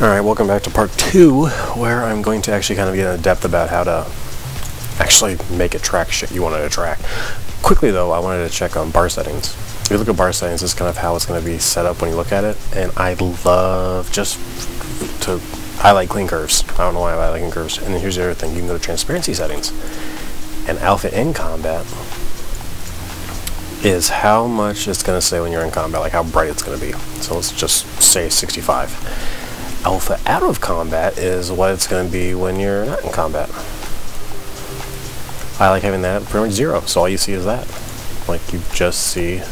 Alright, welcome back to part two, where I'm going to actually kind of get in depth about how to actually make it track shit you wanted to track. Quickly though, I wanted to check on bar settings. If you look at bar settings, this is kind of how it's going to be set up when you look at it, and I love just to highlight clean curves. I don't know why I like clean curves. And then here's the other thing, you can go to transparency settings, and alpha in combat is how much it's going to say when you're in combat, like how bright it's going to be. So let's just say 65 alpha out of combat is what it's going to be when you're not in combat. I like having that pretty much zero, so all you see is that. Like you just see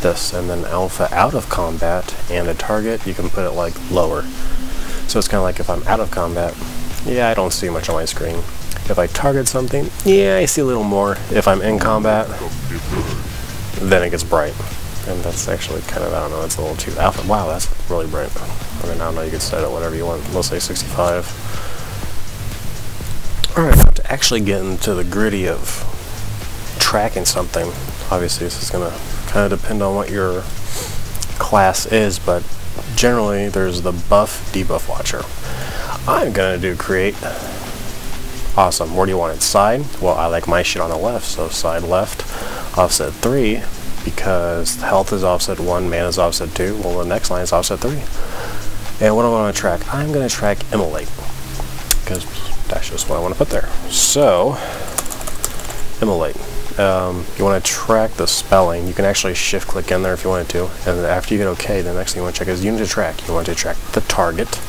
this, and then alpha out of combat and a target, you can put it like lower. So it's kind of like if I'm out of combat, yeah, I don't see much on my screen. If I target something, yeah, I see a little more. If I'm in combat, then it gets bright. And that's actually kind of, I don't know, it's a little too alpha. Wow, that's really bright. I mean, I don't know, you can set it whatever you want. Let's say 65. Alright, to actually get into the gritty of tracking something, obviously this is going to kind of depend on what your class is, but generally there's the buff debuff watcher. I'm going to do create. Awesome. Where do you want it? Side? Well, I like my shit on the left, so side left, offset 3, because health is offset 1, mana is offset 2. Well, the next line is offset 3. And what I want to track? I'm going to track immolate, because that's just what I want to put there. So, immolate. Um, you want to track the spelling. You can actually shift click in there if you wanted to. And after you get OK, the next thing you want to check is you need to track. You want to track the target.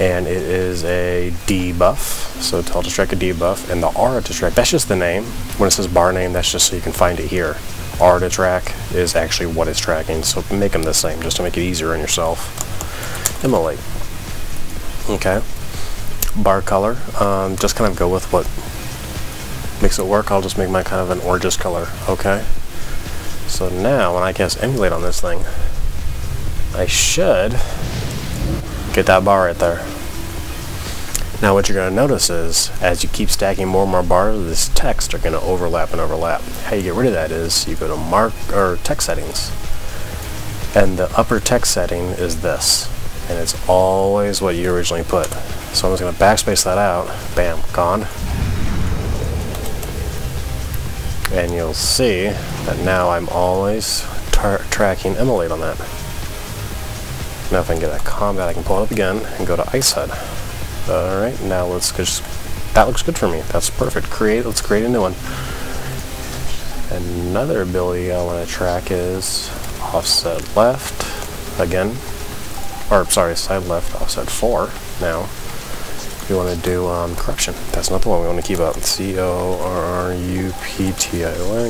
And it is a debuff. So tell to track a debuff. And the R to track, that's just the name. When it says bar name, that's just so you can find it here. R to track is actually what it's tracking, so make them the same just to make it easier on yourself. Immolate. Okay. Bar color, um, just kind of go with what makes it work. I'll just make my kind of an orangish color, okay? So now when I cast immolate on this thing, I should get that bar right there. Now what you're going to notice is, as you keep stacking more and more bars, this text are going to overlap and overlap. How you get rid of that is, you go to mark or text settings, and the upper text setting is this, and it's always what you originally put. So I'm just going to backspace that out, bam, gone. And you'll see that now I'm always tracking immolate on that. Now if I can get a combat, I can pull it up again and go to IceHud. Alright, now let's just, that looks good for me. That's perfect. Create, let's create a new one. Another ability I want to track is offset left, again, or sorry, side left, offset 4 now. We want to do um, corruption. That's not the one we want to keep up. C-O-R-U-P-T-I-O-N,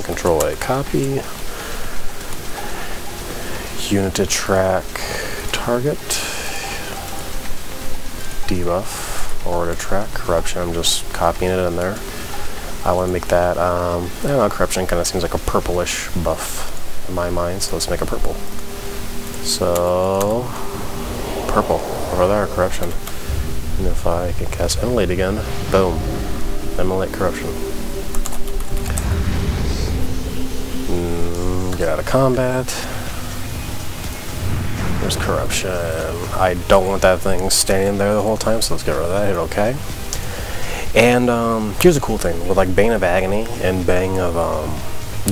control A, copy. Unit to track target debuff or to track corruption. I'm just copying it in there. I want to make that, um, I don't know, corruption kind of seems like a purplish buff in my mind, so let's make a purple. So, purple over there, corruption. And if I can cast Immolate again, boom, Immolate corruption. Mm, get out of combat. There's corruption. I don't want that thing standing there the whole time, so let's get rid of that. Hit OK. And um, here's a cool thing with like Bane of Agony and Bane of um,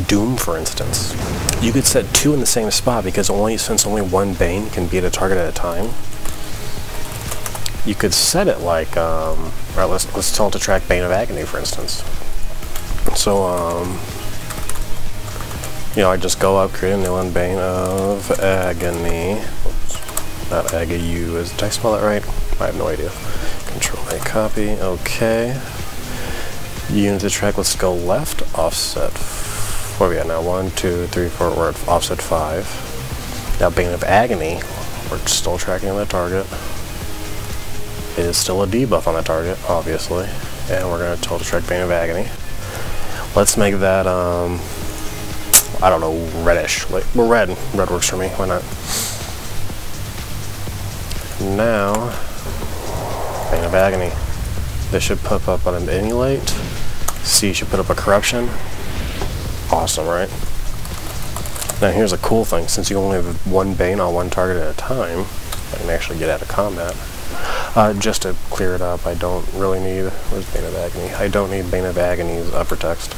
Doom, for instance. You could set two in the same spot because only since only one Bane can be at a target at a time. You could set it like, um, right, let's let's tell it to track Bane of Agony, for instance. So, um, you know, I just go up, create a new one, Bane of Agony. Oops, not Agayu, is did I spell it right? I have no idea. Control A, copy, okay. Unit to track, let's go left, offset, what are we at now? One, two, three, four, we're at offset five. Now Bane of Agony, we're still tracking the target. Is still a debuff on the target, obviously. And we're going to tell to track Bane of Agony. Let's make that, um, I don't know, reddish. Like, well, red. Red works for me. Why not? Now, Bane of Agony. This should pop up on an immolate. C should put up a corruption. Awesome, right? Now here's a cool thing. Since you only have one Bane on one target at a time, I can actually get out of combat. Uh, just to clear it up, I don't really need, where's Bane of Agony? I don't need Bane of Agony's upper text.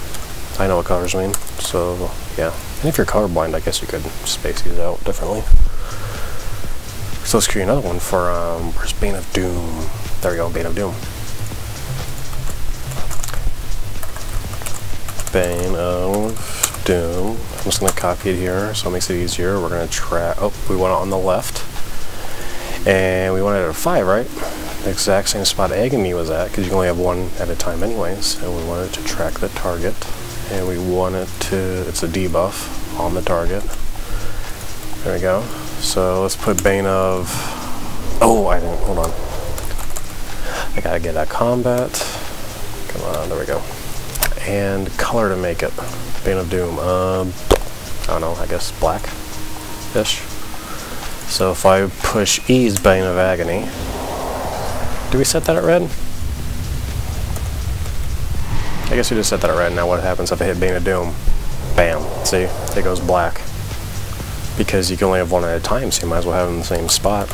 I know what colors mean, so yeah. And if you're colorblind, I guess you could space these out differently. So let's create another one for, um, where's Bane of Doom? There we go, Bane of Doom. Bane of Doom. I'm just going to copy it here so it makes it easier. We're going to try, oh, we want it on the left. And we wanted it at 5, right? The exact same spot Agony was at, because you can only have one at a time anyways. And we wanted to track the target. And we wanted to, it's a debuff on the target. There we go. So let's put Bane of, oh, I didn't, hold on. I gotta get that combat. Come on, there we go. And color to make it. Bane of Doom. Um, I don't know, I guess black-ish. So if I push E's Bane of Agony, do we set that at red? I guess we just set that at red. Now what happens if I hit Bane of Doom? Bam. See? It goes black. Because you can only have one at a time, so you might as well have them in the same spot.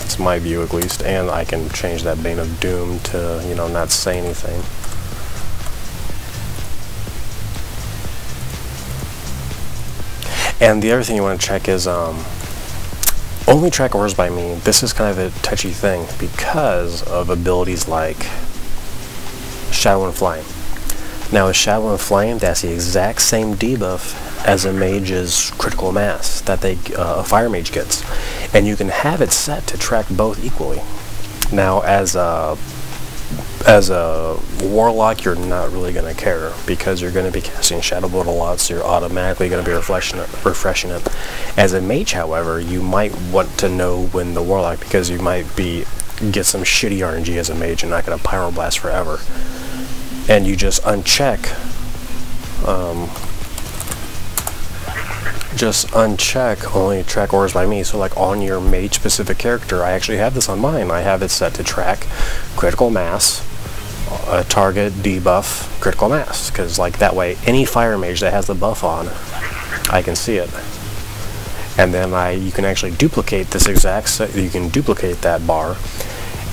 It's my view at least. And I can change that Bane of Doom to, you know, not say anything. And the other thing you want to check is um, only track auras by me. This is kind of a touchy thing because of abilities like Shadow and Flame. Now with Shadow and Flame, that's the exact same debuff as a mage's critical mass that they uh, a fire mage gets, and you can have it set to track both equally. Now as a as a warlock, you're not really going to care because you're going to be casting Shadow Bolt a lot, so you're automatically going to be refreshing it, refreshing it. As a mage, however, you might want to know when the warlock, because you might be get some shitty RNG as a mage and not going to pyroblast forever, and you just uncheck. Um, just uncheck only track auras by me. So like on your mage specific character, I actually have this on mine. I have it set to track critical mass, a target debuff critical mass because like that way any fire mage that has the buff on I can see it and then I you can actually duplicate this exact set you can duplicate that bar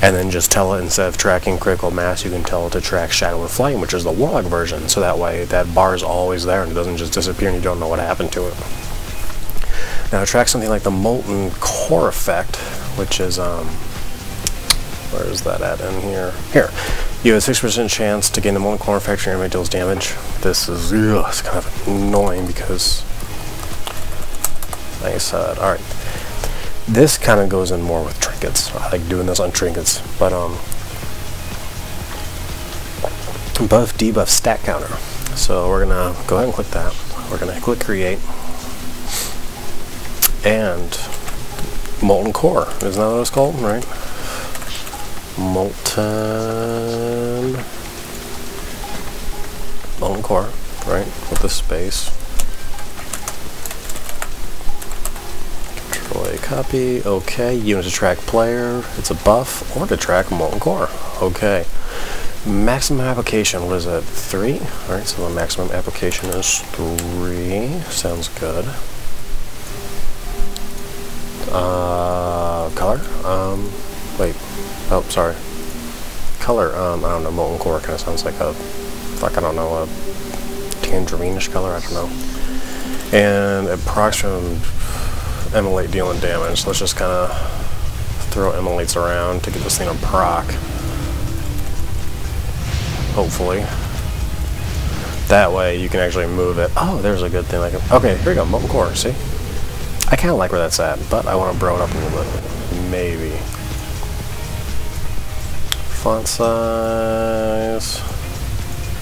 and then just tell it instead of tracking critical mass you can tell it to track shadow of flame which is the warlock version. So that way that bar is always there and it doesn't just disappear and you don't know what happened to it. Now track something like the molten core effect which is um where is that at? In here. Here. You have a 6% chance to gain the molten core effect your enemy deals damage. This is ugh, it's kind of annoying because like I said, alright. This kind of goes in more with trinkets. I like doing this on trinkets. But um buff debuff stat counter. So we're gonna go ahead and click that. We're gonna click create and molten core. Isn't that what it's called, right? molten molten core, right, with the space. Control A copy, okay, unit to track player, it's a buff, or to track molten core, okay. Maximum application, what is it, three? Alright, so the maximum application is three, sounds good. Uh, color, um, wait, Oh, sorry. Color, um, I don't know, molten core kind of sounds like a, fuck, I don't know, a tangerine-ish color, I don't know. And approximate immolate dealing damage. Let's just kind of throw immolates around to get this thing on proc. Hopefully. That way you can actually move it. Oh, there's a good thing. I can, okay, here we go, molten core, see? I kind of like where that's at, but I want to bro it up a little bit. Maybe font size.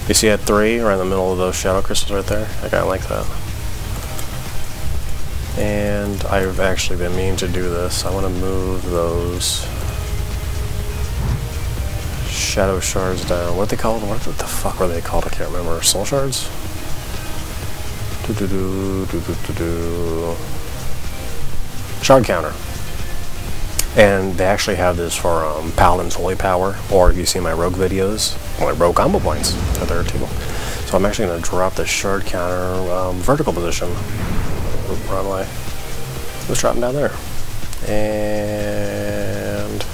You see at three, right in the middle of those shadow crystals right there? I kind of like that. And I've actually been meaning to do this. I want to move those shadow shards down. What they called? What the fuck were they called? I can't remember. Soul shards? Do do do do do do do. Shard counter. And they actually have this for um, Paladin's Holy Power, or if you see my Rogue videos, my Rogue combo points are there too. So I'm actually going to drop the shard counter um, vertical position. Wrong way. Let's drop them down there. And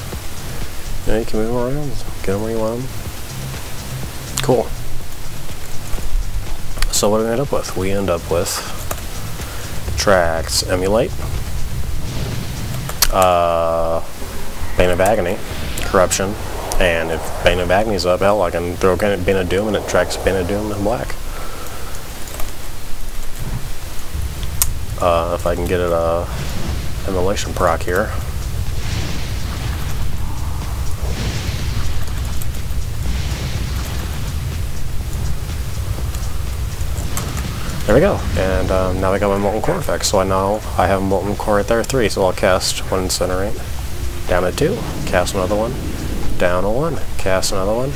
Yeah, you can move them around, get them where you want them. Cool. So what do we end up with? We end up with tracks immolate, uh, Bane of Agony, corruption, and if Bane of Agony's up, hell, I can throw Bane of Doom and it tracks Bane of Doom in black. Uh, if I can get it a uh, emulation proc here. There we go. And um, now I got my Molten Core effect. So I now I have Molten Core right there, 3. So I'll cast one Incinerate. Down a 2. Cast another one. Down a 1. Cast another one.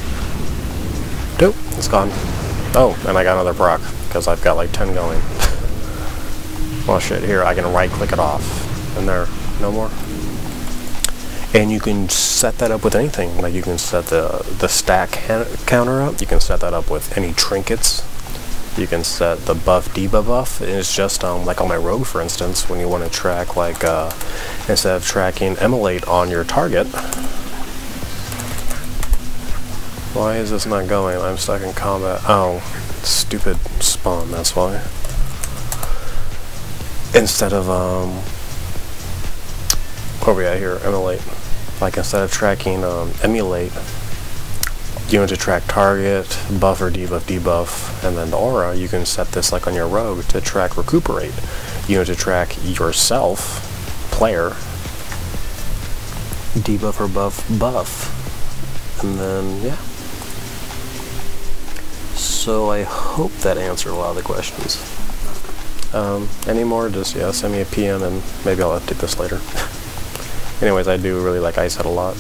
2. It's gone. Oh, and I got another proc. Because I've got like 10 going. Well shit, here I can right click it off. And there. No more. And you can set that up with anything. Like you can set the, the stack counter up. You can set that up with any trinkets you can set the buff debuff buff. It's just um, like on my rogue, for instance, when you want to track like uh, instead of tracking immolate on your target. Why is this not going? I'm stuck in combat. Oh, stupid spawn. That's why. Instead of um, where we at here? Immolate. Like instead of tracking um, immolate you want to track target, buff or debuff, debuff, and then the aura, you can set this like on your rogue to track recuperate. You want to track yourself, player, debuff or buff, buff. And then, yeah. So I hope that answered a lot of the questions. Um, any more, just, yeah, send me a PM and maybe I'll update this later. Anyways, I do really like IceHud a lot.